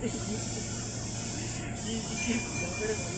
やってればいい。